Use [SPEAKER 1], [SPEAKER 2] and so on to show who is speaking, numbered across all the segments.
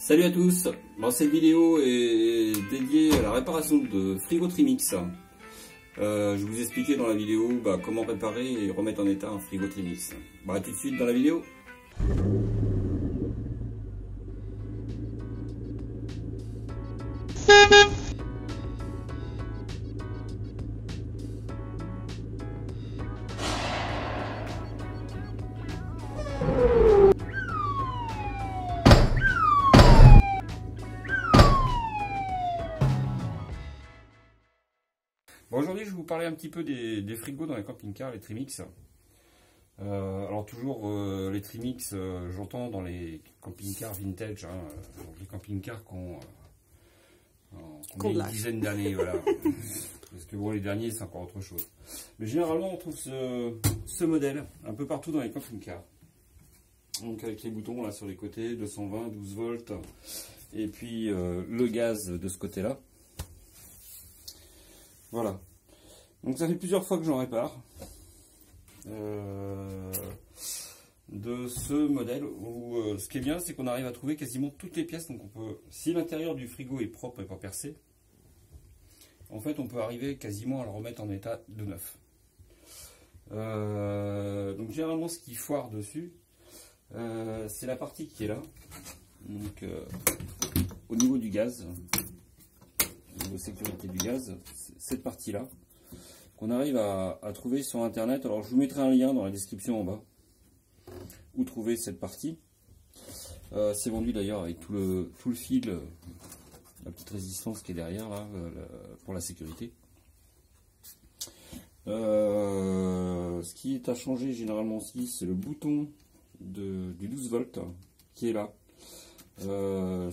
[SPEAKER 1] Salut à tous bon, Cette vidéo est dédiée à la réparation de frigo Trimix. Euh, je vous expliquais dans la vidéo bah, comment réparer et remettre en état un frigo Trimix. À tout de suite dans la vidéo Je vais vous parler un petit peu des, frigos dans les camping-cars, les Trimix. Euh, alors toujours euh, les Trimix, euh, j'entends dans les camping-cars vintage, hein, les camping-cars qui ont, une dizaine d'années, voilà. Parce que bon, les derniers, c'est encore autre chose. Mais généralement, on trouve ce, ce modèle un peu partout dans les camping-cars. Donc avec les boutons là sur les côtés, 220, 12 volts, et puis le gaz de ce côté-là. Voilà. Donc ça fait plusieurs fois que j'en répare. Euh, de ce modèle où euh, ce qui est bien c'est qu'on arrive à trouver quasiment toutes les pièces. Donc on peut si l'intérieur du frigo est propre et pas percé en fait on peut arriver quasiment à le remettre en état de neuf. Euh, donc généralement ce qui foire dessus c'est la partie qui est là. Donc au niveau du gaz au niveau sécurité du gaz cette partie là qu'on arrive à, trouver sur internet. Alors je vous mettrai un lien dans la description en bas où trouver cette partie. Euh, c'est vendu d'ailleurs avec tout le, fil, euh, la petite résistance qui est derrière là euh, pour la sécurité. ce qui est à changer généralement aussi, c'est le bouton du 12 volts qui est là.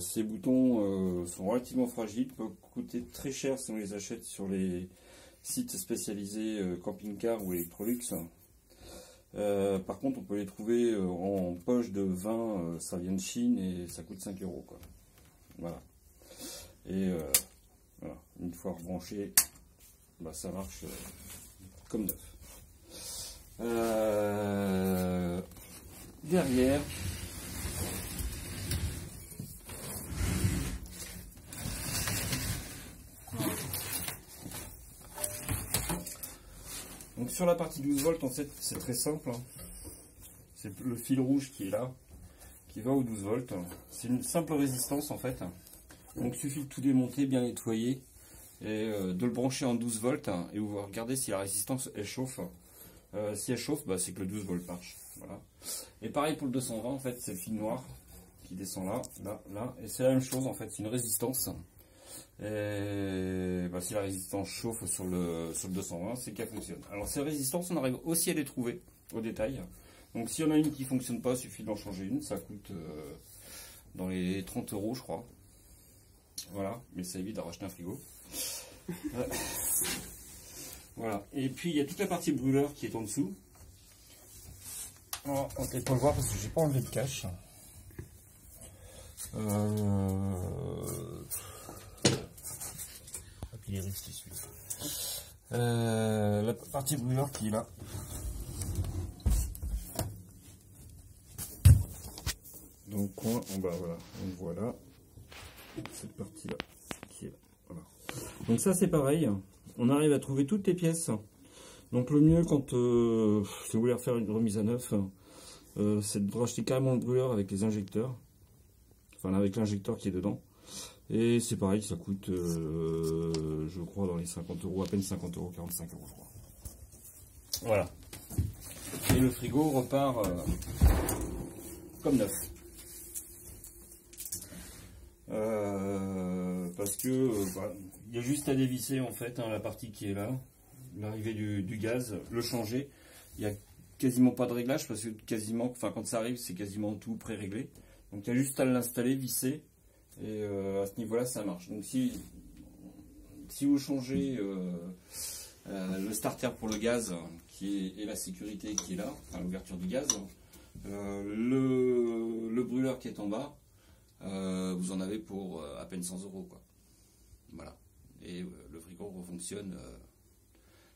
[SPEAKER 1] ces boutons sont relativement fragiles, peuvent coûter très cher si on les achète sur les, site spécialisé euh, camping-car ou Electrolux. Euh, par contre, on peut les trouver euh, en poche de 20, ça vient de Chine et ça coûte 5 euros. Quoi. Voilà. Et voilà, une fois rebranché, bah, ça marche comme neuf. derrière, Donc sur la partie 12 volts, en fait, c'est très simple. Hein. C'est le fil rouge qui est là, qui va aux 12 volts. C'est une simple résistance en fait. Donc il suffit de tout démonter, bien nettoyer, et euh, de le brancher en 12 volts, et vous regardez si la résistance elle chauffe. Euh, si elle chauffe, bah, c'est que le 12 volts marche. Voilà. Et pareil pour le 220, en fait, c'est le fil noir qui descend là, là, là. Et c'est la même chose en fait, c'est une résistance. Et si la résistance chauffe sur le, sur le 220, c'est qu'elle fonctionne. Alors ces résistances, on arrive aussi à les trouver au détail. Donc s'il y en a une qui ne fonctionne pas, il suffit d'en changer une. Ça coûte euh, dans les 30 euros, je crois. Voilà, mais ça évite de racheter un frigo. voilà. Et puis il y a toute la partie brûleur qui est en dessous. on va peut-être pas le voir parce que j'ai pas enlevé de cache. Euh, il risque euh, la partie brûleur qui est là. Donc bas, voilà. Cette partie là qui est là. Voilà. Donc ça c'est pareil. On arrive à trouver toutes les pièces. Donc le mieux quand euh, si refaire une remise à neuf, euh, c'est de racheter carrément le brûleur avec les injecteurs. Enfin avec l'injecteur qui est dedans. Et c'est pareil, ça coûte, euh, je crois, dans les 50 euros, à peine 50 euros, 45 euros, je crois. Voilà. Et le frigo repart euh, comme neuf. Euh, parce que bah, il y a juste à dévisser en fait hein, la partie qui est là, l'arrivée du, gaz, le changer. Il n'y a quasiment pas de réglage parce que quasiment, enfin quand ça arrive, c'est quasiment tout pré-réglé. Donc il y a juste à l'installer, visser et euh, à ce niveau-là, ça marche. Donc si, si vous changez euh, euh, le starter pour le gaz qui est, et la sécurité qui est là, l'ouverture du gaz, le, le, brûleur qui est en bas, vous en avez pour à peine 100 euros. Quoi. Voilà. Et le frigo fonctionne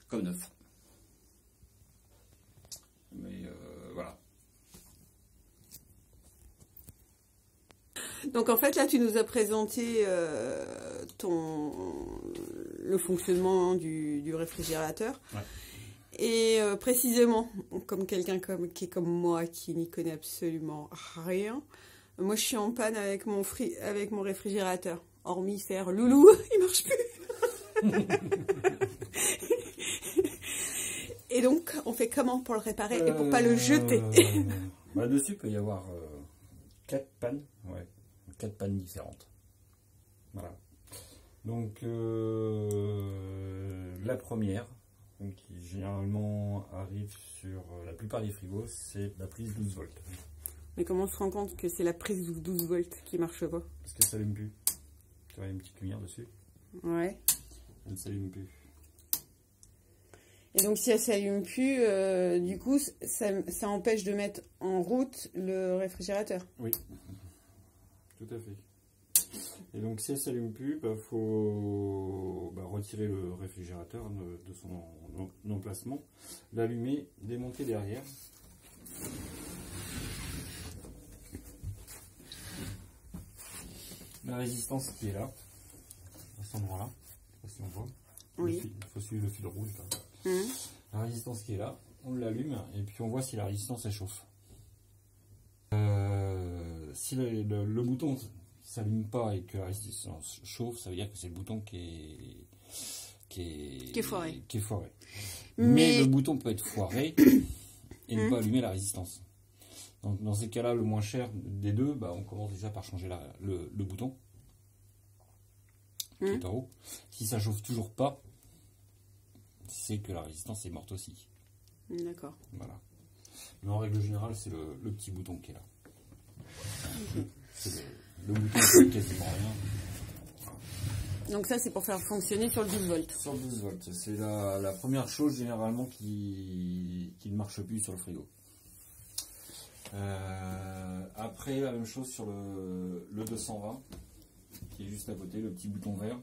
[SPEAKER 1] comme neuf. Mais voilà.
[SPEAKER 2] Donc en fait là tu nous as présenté euh, ton le fonctionnement du, réfrigérateur. Et euh, précisément, comme quelqu'un comme, qui est comme moi qui n'y connaît absolument rien, moi je suis en panne avec mon, avec mon réfrigérateur. Hormis faire loulou, il marche plus. et donc on fait comment pour le réparer et pour pas le jeter?
[SPEAKER 1] bah, Dessus il peut y avoir quatre pannes, ouais, quatre pannes différentes. Voilà. Donc euh, la première, qui généralement arrive sur la plupart des frigos, c'est la prise 12 volts.
[SPEAKER 2] Mais comment on se rend compte que c'est la prise 12 volts qui marche pas?
[SPEAKER 1] Parce qu'elle s'allume plus. Tu vois, une petite lumière dessus.
[SPEAKER 2] Ouais.
[SPEAKER 1] Elle ne s'allume plus.
[SPEAKER 2] Et donc si elle s'allume plus, euh, du coup, ça, empêche de mettre en route le réfrigérateur?
[SPEAKER 1] Oui, tout à fait. Et donc si elle s'allume plus, il bah, faut bah, retirer le réfrigérateur de, son emplacement, l'allumer, démonter derrière. La résistance qui est là, à cet endroit-là, je sais pas si on voit.
[SPEAKER 2] Oui.
[SPEAKER 1] Il faut suivre le fil rouge. Hum. La résistance qui est là, on l'allume et puis on voit si la résistance elle chauffe. Si le, le, ne bouton s'allume pas et que la résistance chauffe, ça veut dire que c'est le bouton qui est
[SPEAKER 2] qui est, qui foiré.
[SPEAKER 1] Qui est foiré. Mais... le bouton peut être foiré et ne pas allumer la résistance. Donc dans ces cas-là, le moins cher des deux, bah, on commence déjà par changer le, bouton qui est hum. en haut. Si ça chauffe toujours pas, c'est que la résistance est morte aussi.
[SPEAKER 2] D'accord.
[SPEAKER 1] Voilà. Mais en règle générale, c'est le, petit bouton qui est là. Le, bouton qui quasiment rien.
[SPEAKER 2] Donc ça, c'est pour faire fonctionner sur le 12 volts.
[SPEAKER 1] Sur le 12 volts. C'est la, première chose généralement qui, ne marche plus sur le frigo. Euh, après, la même chose sur le, 220, qui est juste à côté, le petit bouton vert.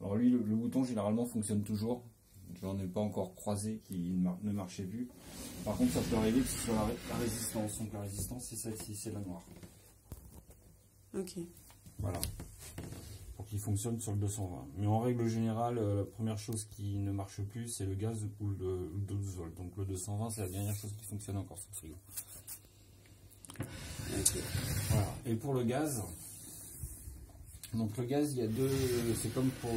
[SPEAKER 1] Alors lui, le bouton généralement fonctionne toujours. J'en ai pas encore croisé qui ne marchait plus. Par contre, ça peut arriver que ce soit la, résistance. Donc la résistance, c'est celle-ci, c'est la noire.
[SPEAKER 2] Ok.
[SPEAKER 1] Voilà. Pour qu'il fonctionne sur le 220. Mais en règle générale, euh, la première chose qui ne marche plus, c'est le gaz ou le, 12 volts. Donc le 220, c'est la dernière chose qui fonctionne encore sur le frigo. Voilà. Et pour le gaz, donc le gaz, il y a deux, c'est comme pour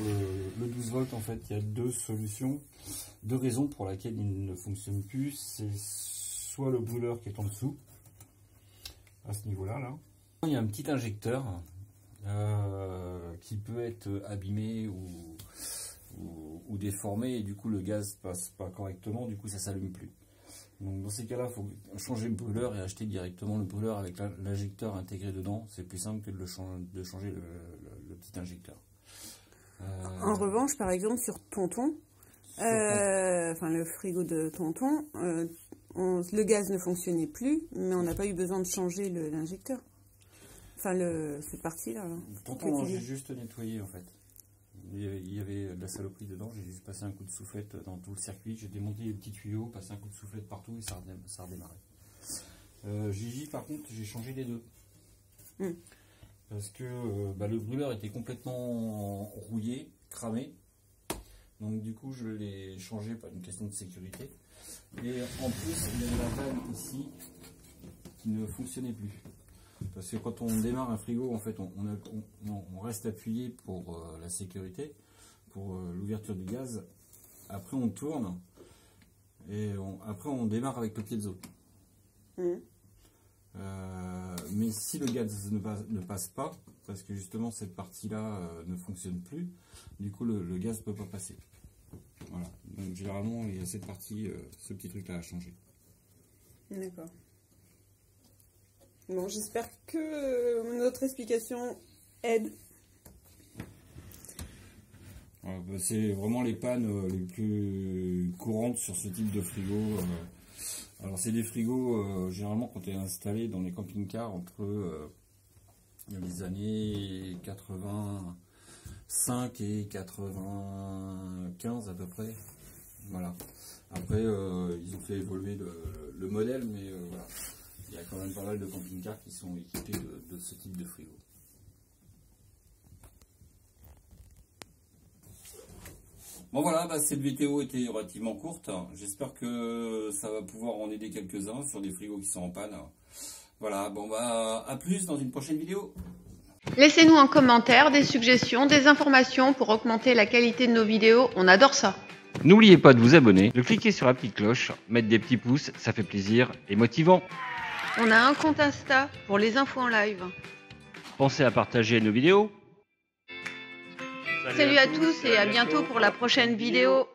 [SPEAKER 1] le, 12 volts en fait, il y a deux solutions, deux raisons pour lesquelles il ne fonctionne plus. C'est soit le brûleur qui est en dessous, à ce niveau-là, là. Il y a un petit injecteur euh, qui peut être abîmé ou, ou, déformé et du coup le gaz passe pas correctement, du coup ça s'allume plus. Donc dans ces cas-là, il faut changer le brûleur et acheter directement le brûleur avec l'injecteur intégré dedans. C'est plus simple que de, de changer le, petit injecteur.
[SPEAKER 2] Euh, en revanche, par exemple, sur Tonton, euh, enfin le frigo de Tonton, le gaz ne fonctionnait plus, mais on n'a pas eu besoin de changer l'injecteur. Enfin, le, cette partie-là.
[SPEAKER 1] Tonton, j'ai juste nettoyé en fait. Il y avait de la saloperie dedans, j'ai juste passé un coup de soufflette dans tout le circuit, j'ai démonté les petits tuyaux, passé un coup de soufflette partout et ça a, redémarré. Euh, Gigi, par contre, j'ai changé les deux. Hmm. Parce que euh, bah, le brûleur était complètement rouillé, cramé. Donc du coup, je l'ai changé par une question de sécurité. Et en plus, il y avait la vanne ici qui ne fonctionnait plus. Parce que quand on démarre un frigo, en fait, on, reste appuyé pour euh, la sécurité, pour euh, l'ouverture du gaz. Après, on tourne et après, on démarre avec le piezo. Mmh. Euh, mais si le gaz ne passe, pas, parce que justement cette partie-là ne fonctionne plus, du coup, le, gaz ne peut pas passer. Voilà. Donc, généralement, il y a cette partie, ce petit truc-là à changer.
[SPEAKER 2] D'accord. Bon, j'espère que euh, notre explication aide.
[SPEAKER 1] Bah, c'est vraiment les pannes euh, les plus courantes sur ce type de frigo. Euh. Alors c'est des frigos généralement quand tu es installé dans les camping-cars entre les années 85 et 95 à peu près. Voilà. Après ils ont fait évoluer le, modèle mais voilà il y a quand même pas mal de camping-cars qui sont équipés de, ce type de frigo. Bon voilà, bah, cette vidéo était relativement courte. J'espère que ça va pouvoir en aider quelques-uns sur des frigos qui sont en panne. Voilà, bon bah à plus dans une prochaine vidéo.
[SPEAKER 2] Laissez-nous en commentaire des suggestions, des informations pour augmenter la qualité de nos vidéos, on adore ça.
[SPEAKER 3] N'oubliez pas de vous abonner, de cliquer sur la petite cloche, mettre des petits pouces, ça fait plaisir et motivant.
[SPEAKER 2] On a un compte Insta pour les infos en live.
[SPEAKER 3] Pensez à partager nos vidéos.
[SPEAKER 2] Salut, à tous et à bientôt pour la prochaine vidéo.